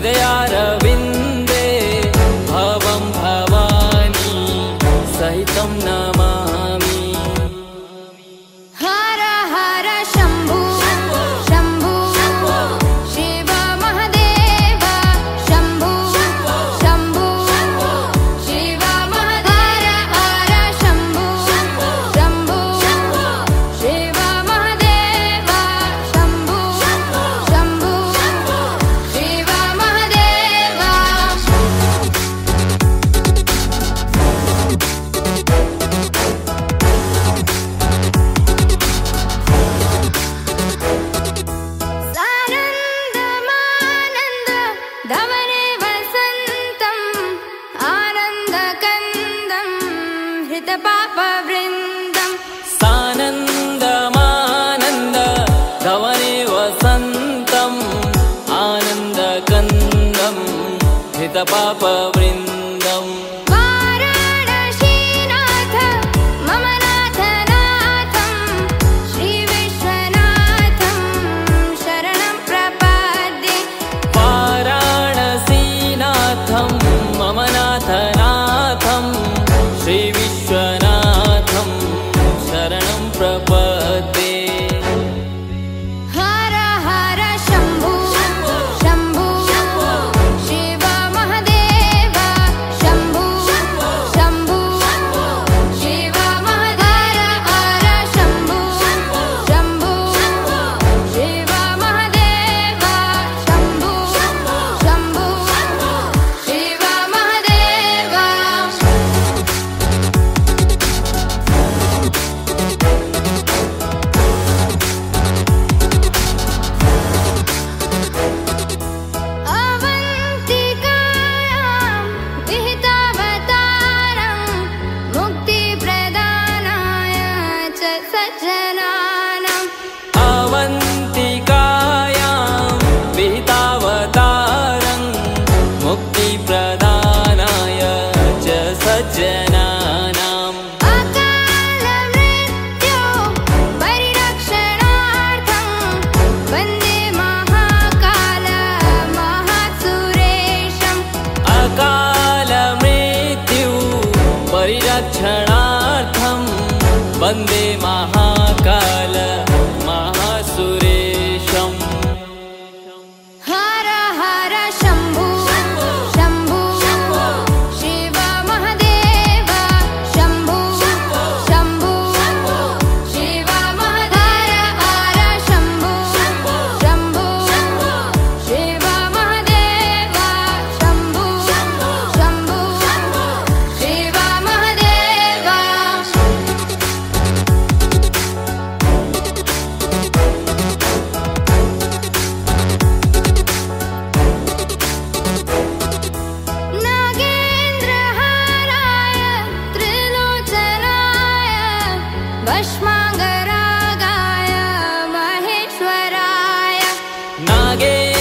they out of the papa. one day